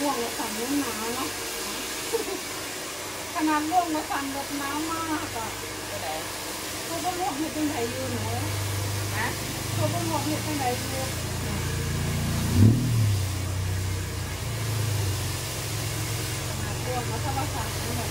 ล่วงแล้วสั่นยังหนาวเนาะขนาดร่วงแล้วสั่นแบบหนาวมากอะไปไหนเขาก็ร่วงเห็ดเป็นไหนอยู่หนูนะเขาก็ร่วงเห็ดเป็นไหนอยู่ขนาดร่วงแล้วถ้าว่าสั่นนี่แบบ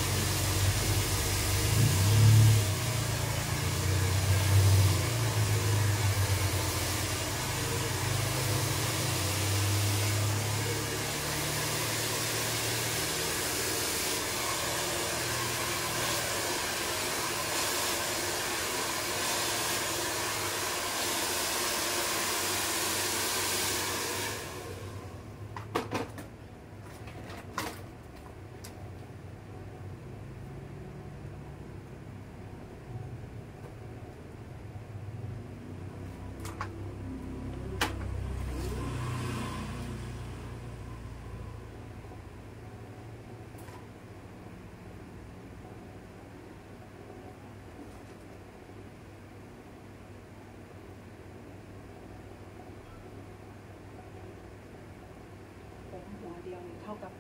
กับ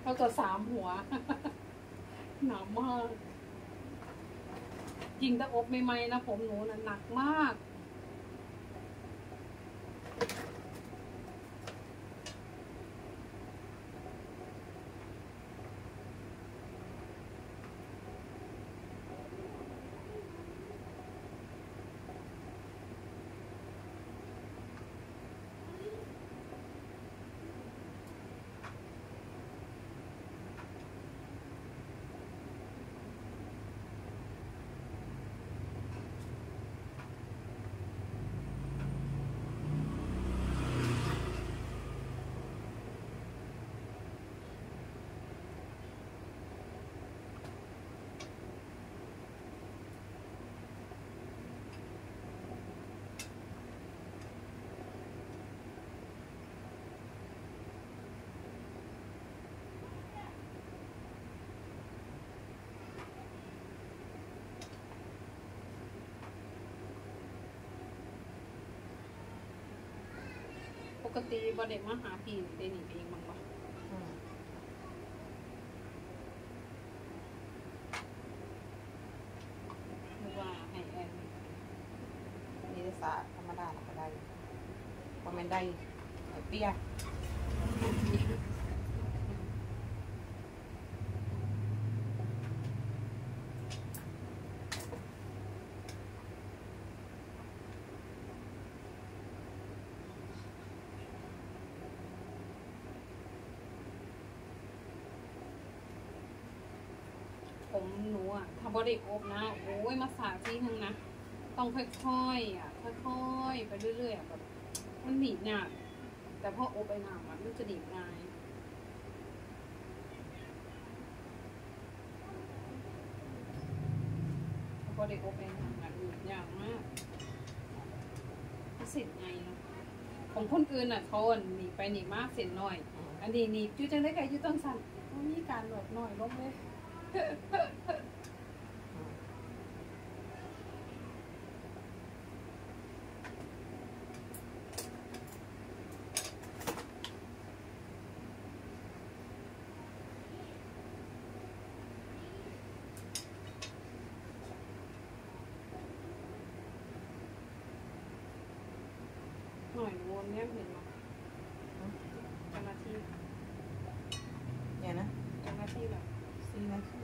เท่ากับสามหัว หนาวมากยิงตะอบใหม่ๆนะผมหนูนะหนักมาก กติบอเด็กมาหาพี่ได้หนีเองบ้างปะ อืม หรือว่าให้แอน นี่ได้สาธรรมดาเราก็ได้พอมันได้ไอ้เปี้ย ผมหนู อะถ้าบอเด็กอบนะ โอ้ยมาสาที่ทั้งนะ ต้องค่อยๆอะค่อยๆไปเรื่อยๆอะแบบมันหนีบหนักแต่พออบไปหนามันมันจะหนีบง่ายถ้าบอเด็กอบไปหนามันหนีบยากมากเสร็จไงเนาะของคนอื่นอะเขาหนีบไปหนีบมากเสร็จหน่อย อันนี้หนีบจุจังได้ไงจุต้องสั่นมีการแบบหน่อยลงเลย วนเนี่ยเห็นไหมเจ้าหน้าที่เนี่ยนะเจ้าหน้าที่แบบสี่นาที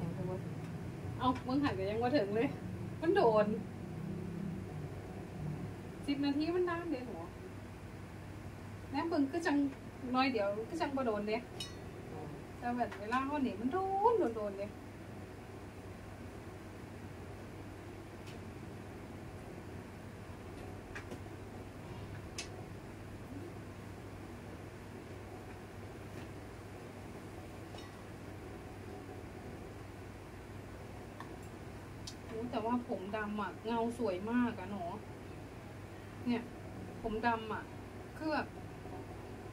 ยังก็ว่า เอาเมืองหันก็ยังมาถึงเลย มันโดนสิบนาทีมันนานเลยหัวแม่เบิ่งก็จังน้อยเดี๋ยวก็จังบ่โดนเลยแต่แบบเวลาเขาหนีมันโดนโดนโดนเลย แต่ว่าผมดำอะเงาสวยมากอะหนูเนี่ย ผมดำอะคือแบบ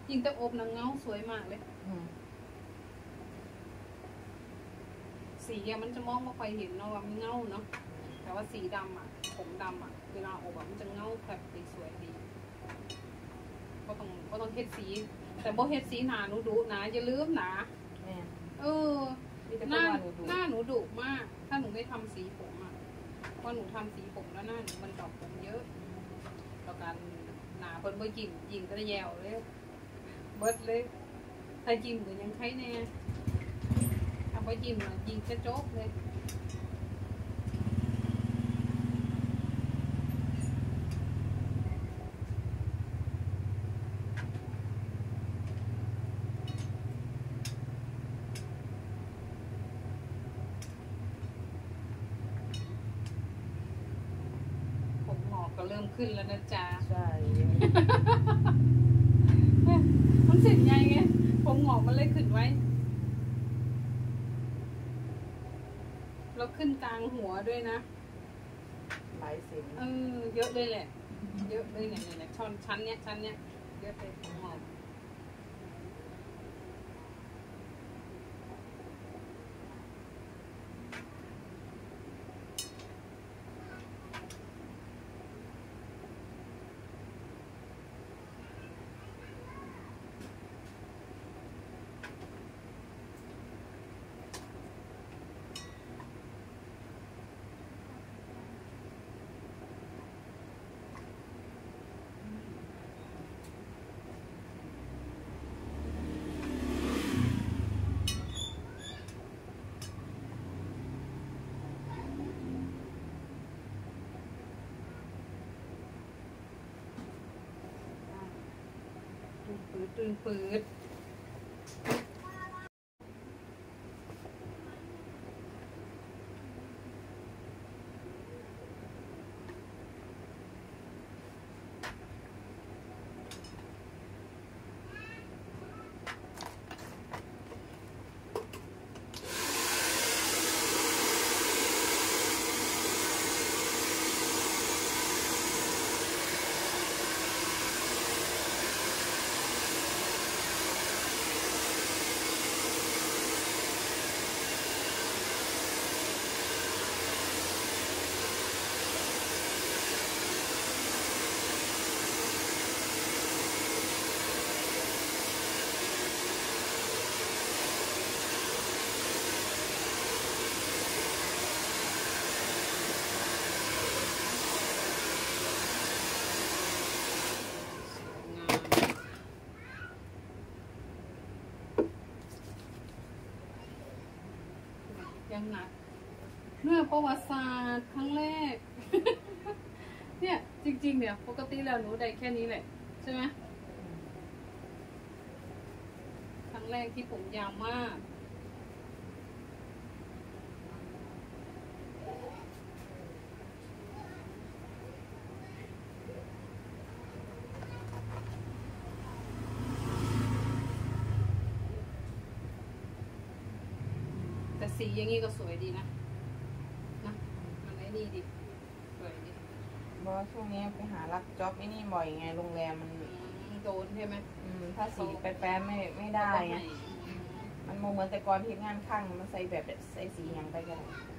ยิงแต่อบนะเงาสวยมากเลยอืมสีอะมันจะมองไม่ค่อยเห็นเนาะว่ามันเงาเนาะแต่ว่าสีดำอะผมดำอะเวลาอบอะมันจะเงาแบบดีสวยดี ก็ต้องก็ต้องเฮ็ดสี แต่บ่เฮ็ดสีหนาหนูดุนะอย่าลืมนะแม่นเออมีแต่หคนน้าว่าหนูดูหน้าหนูดุมาก ถ้าหนูไม่ทำสีผมอะเพราหนูทำสีผมแล้วหน้าหนูมันดอกผมเยอะต่อการหนาเพิ่นบ่ยิงยิงก็ได้แยวเลยเบิดเลยถ้ายิงก็ยังใช้แน่ถ้าบ่ยิงน่ะยิงจะโจ๊กเลย กก็เริ่มขึ้นแล้วนะจ๊ะใช่มันเสร็จไงไงผมหงอกมันเลยขึ้นไว้ แล้วขึ้นกลางหัวด้วยนะหลายเส้นเออเยอะเลยแหละ เยอะเลยเนี่ยเนี่ยช้อนชั้นเนี้ยชั้นเนี้ยเยอะเลยผมหงอก ตึง ปืด งหนักเนื้อประวัติศาสตร์ครั้งแรก เนี่ยจริง ๆ เนี่ยปกติแล้วหนูได้แค่นี้แหละใช่ไหมครั้งแรกที่ผมยาวมาก สีอย่างนี้ก็สวยดีนะนะมันไอ้นี่ดิสวยดิเพราะว่าช่วงนี้ไปหารับจ็อบไอ้นี่บ่อยไงโรงแรมมันอืมโดนใช่ไหมอืมถ้าสีแป๊ะๆไม่ไม่ได้ไงอืมมันโมเหมือนแต่ก่อนที่งานข้างมันใส่แบบใส่สีอย่างไปก็ได้อื